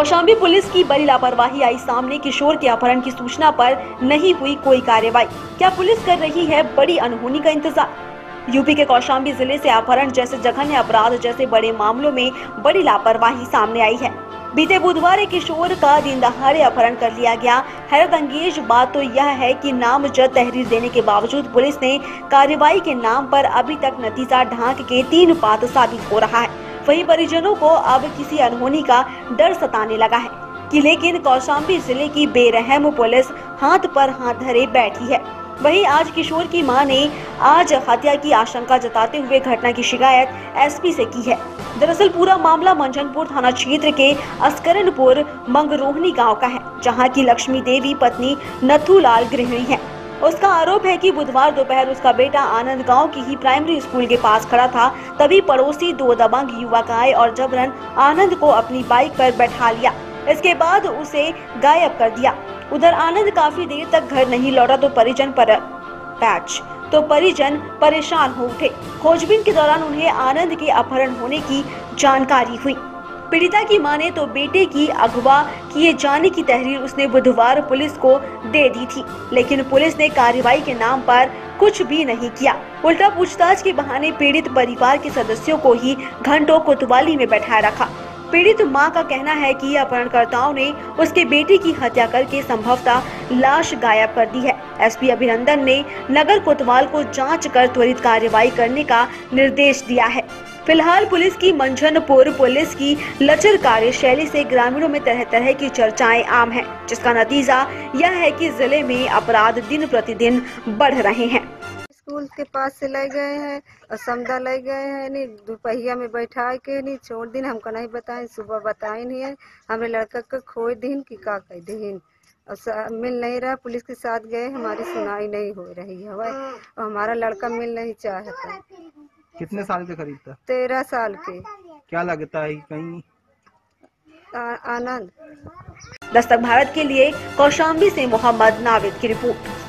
Kaushambi police की बड़ी लापरवाही आई। सामने किशोर के अपहरण की सूचना पर नहीं हुई कोई कार्रवाई। क्या पुलिस कर रही है? बड़ी अनहोनी का इंतज़ार। यूपी के कौशाम्बी ज़िले से अपहरण जैसे जघन्य अपराध जैसे बड़े मामलों में बड़ी लापरवाही सामने आई है। बीते बुधवार एक किशोर का दिन दहाड़े अपहरण कर लिया गया। हैरत अंगेज बात तो यह है कि नामजद तहरीर देने के बावजूद पुलिस ने कार्रवाई के नाम पर अभी तक नतीजा ढांक के तीन पात साबित हो रहा है। वहीं परिजनों को अब किसी अनहोनी का डर सताने लगा है। कि लेकिन कौशाम्बी ज़िले की बेरहम पुलिस हाथ पर हाथ धरे बैठी है। वहीं आज किशोर की माँ ने आज हत्या की आशंका जताते हुए घटना की शिकायत एसपी से की है। दरअसल पूरा मामला मंझनपुर थाना क्षेत्र के अस्करनपुर मंगरोहनी गाँव का है, जहाँ की लक्ष्मी देवी पत्नी नथुलाल गृहिणी है। उसका आरोप है कि बुधवार दोपहर उसका बेटा आनंद गाँव की ही प्राइमरी स्कूल के पास खड़ा था। तभी पड़ोसी दो दबंग युवक आए और जबरन आनंद को अपनी बाइक पर बैठा लिया। इसके बाद उसे गायब कर दिया। उधर आनंद काफ़ी देर तक घर नहीं लौटा तो परिजन पर पैच। तो परिजन परेशान हो उठे। खोजबीन के दौरान उन्हें आनंद के अपहरण होने की जानकारी हुई। पीड़िता की माँ ने तो बेटे की अगवा किए जाने की तहरीर उसने बुधवार पुलिस को दे दी थी, लेकिन पुलिस ने कार्रवाई के नाम पर कुछ भी नहीं किया। उल्टा पूछताछ के बहाने पीड़ित परिवार के सदस्यों को ही घंटों कोतवाली में बैठाए रखा। पीड़ित माँ का कहना है कि अपहरणकर्ताओं ने उसके बेटे की हत्या करके संभवतः लाश गायब कर दी है। एसपी अभिनंदन ने नगर कोतवाल को जाँच कर त्वरित कार्रवाई करने का निर्देश दिया है। फ़िलहाल पुलिस की मंझनपुर पुलिस की लचर कार्यशैली से ग्रामीणों में तरह तरह की चर्चाएँ आम हैं, जिसका नतीजा यह है कि ज़िले में अपराध दिन प्रतिदिन बढ़ रहे हैं। स्कूल के पास से ले गए हैं और समदा ले गए हैं नहीं दोपहिया में बैठा के नहीं छोड़ दिन हमको नहीं बताए सुबह बताए नहीं है। हमें लड़का का खोए दिन की का कह दिन? और मिल नहीं रहा पुलिस के साथ गए हमारी सुनाई नहीं हो रही है। और हमारा लड़का मिल नहीं चाहता कितने साल के करीब था? तेरह साल के। क्या लगता है कहीं? आनंद। दस्तक भारत के लिए कौशाम्बी से मोहम्मद नाविद की रिपोर्ट।